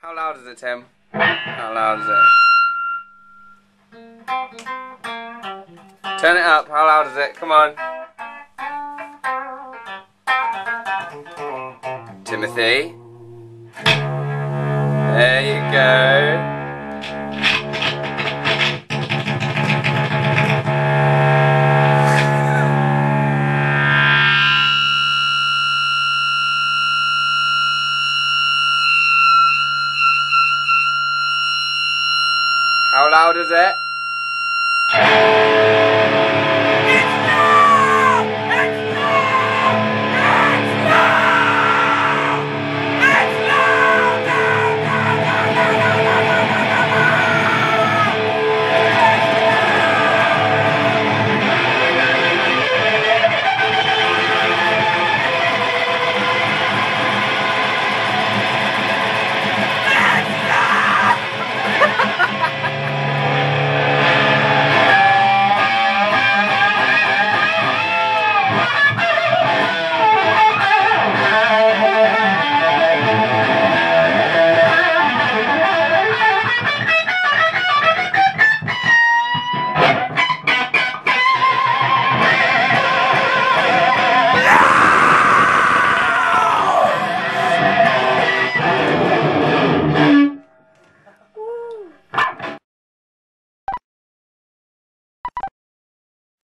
How loud is it, Tim? How loud is it? Turn it up. How loud is it? Come on. Timothy. There you go. How loud is it?